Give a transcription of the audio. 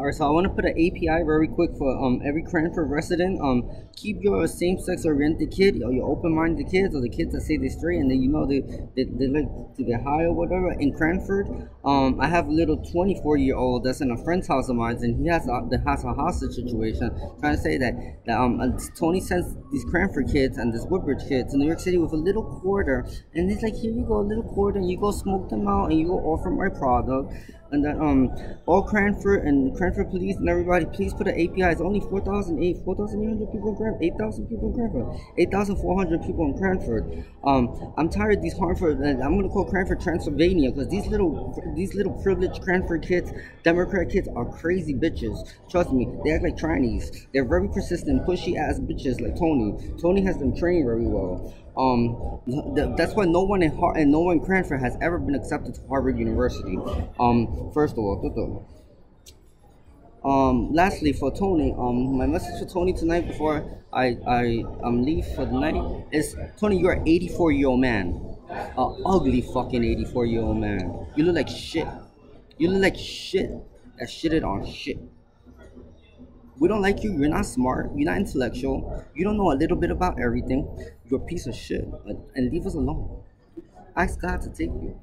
All right, so I want to put an API very quick for um every Cranford resident. Um, keep your same-sex oriented kid or your open-minded kids or the kids that say they're straight and then you know they, they, they like to get high or whatever in Cranford. Um, I have a little 24-year-old that's in a friend's house of mine and he has a, that has a hostage situation. Trying to say that that um uh, Tony sends these Cranford kids and this Woodbridge kids to New York City with a little quarter and he's like, here you go, a little quarter, and you go smoke them out and you go offer my product and that um all Cranford and Cranford police and everybody please put an API. It's only 4,008 4,800 people in Cranford, 8,000 people in Cranford, 8,400 people in Cranford. Um, I'm tired of these Hartford. And I'm gonna call Cranford Transylvania because these little these little privileged Cranford kids, Democrat kids, are crazy bitches. Trust me, they act like trannies. They're very persistent, pushy ass bitches like Tony. Tony has them trained very well. Um, th- that's why no one in Har- and no one in Cranford has ever been accepted to Harvard University. Um, first of all, um, lastly, for Tony, um, my message for Tony tonight before I I um leave for the night is Tony, you're an 84 year old man, a ugly fucking 84 year old man. You look like shit. You look like shit that shitted on shit. We don't like you. You're not smart. You're not intellectual. You don't know a little bit about everything. You're a piece of shit. And leave us alone. Ask God to take you.